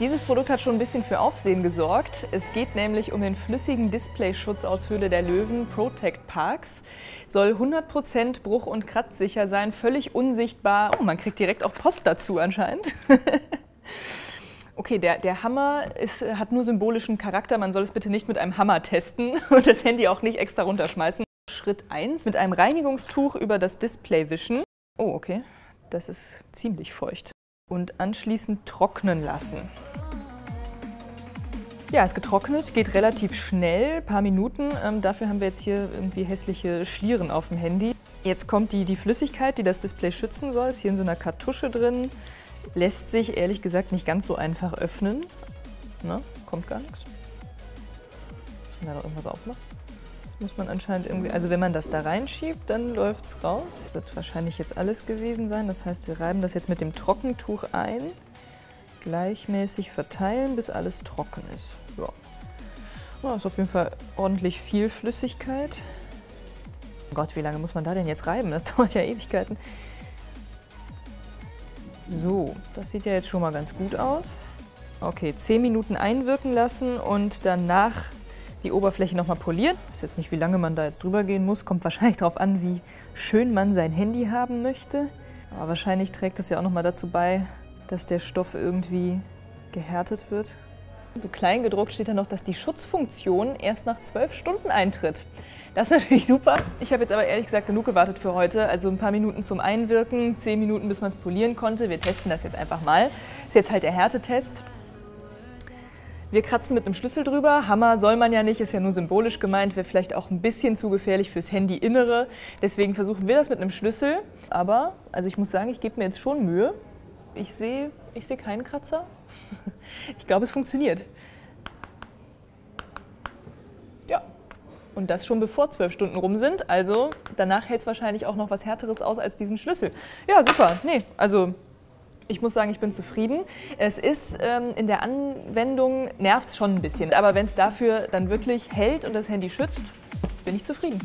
Dieses Produkt hat schon ein bisschen für Aufsehen gesorgt. Es geht nämlich um den flüssigen Displayschutz aus Höhle der Löwen Protect Parks. Soll 100% bruch- und kratzsicher sein, völlig unsichtbar. Oh, man kriegt direkt auch Post dazu anscheinend. Okay, der, der Hammer ist, hat nur symbolischen Charakter. Man soll es bitte nicht mit einem Hammer testen und das Handy auch nicht extra runterschmeißen. Schritt 1, mit einem Reinigungstuch über das Display wischen. Oh, okay, das ist ziemlich feucht. Und anschließend trocknen lassen. Ja, ist getrocknet, geht relativ schnell, paar Minuten. Ähm, dafür haben wir jetzt hier irgendwie hässliche Schlieren auf dem Handy. Jetzt kommt die, die Flüssigkeit, die das Display schützen soll. Ist hier in so einer Kartusche drin. Lässt sich ehrlich gesagt nicht ganz so einfach öffnen. Na, kommt gar nichts. Muss man da noch irgendwas aufmachen? Das muss man anscheinend irgendwie, also wenn man das da reinschiebt, dann läuft es raus. Wird wahrscheinlich jetzt alles gewesen sein. Das heißt, wir reiben das jetzt mit dem Trockentuch ein. Gleichmäßig verteilen, bis alles trocken ist. Ja. Ist auf jeden Fall ordentlich viel Flüssigkeit. Oh Gott, wie lange muss man da denn jetzt reiben? Das dauert ja Ewigkeiten. So, das sieht ja jetzt schon mal ganz gut aus. Okay, 10 Minuten einwirken lassen und danach die Oberfläche nochmal polieren. Ich weiß jetzt nicht, wie lange man da jetzt drüber gehen muss. Kommt wahrscheinlich darauf an, wie schön man sein Handy haben möchte. Aber wahrscheinlich trägt das ja auch nochmal dazu bei, dass der Stoff irgendwie gehärtet wird. So klein gedruckt steht da noch, dass die Schutzfunktion erst nach zwölf Stunden eintritt. Das ist natürlich super. Ich habe jetzt aber ehrlich gesagt genug gewartet für heute. Also ein paar Minuten zum Einwirken, zehn Minuten, bis man es polieren konnte. Wir testen das jetzt einfach mal. Ist jetzt halt der Härtetest. Wir kratzen mit einem Schlüssel drüber. Hammer soll man ja nicht, ist ja nur symbolisch gemeint, wäre vielleicht auch ein bisschen zu gefährlich fürs Handy-Innere. Deswegen versuchen wir das mit einem Schlüssel. Aber, also ich muss sagen, ich gebe mir jetzt schon Mühe. Ich sehe ich seh keinen Kratzer. Ich glaube, es funktioniert. Und das schon bevor zwölf Stunden rum sind. Also danach hält es wahrscheinlich auch noch was Härteres aus als diesen Schlüssel. Ja, super. Nee, also ich muss sagen, ich bin zufrieden. Es ist ähm, in der Anwendung nervt es schon ein bisschen. Aber wenn es dafür dann wirklich hält und das Handy schützt, bin ich zufrieden.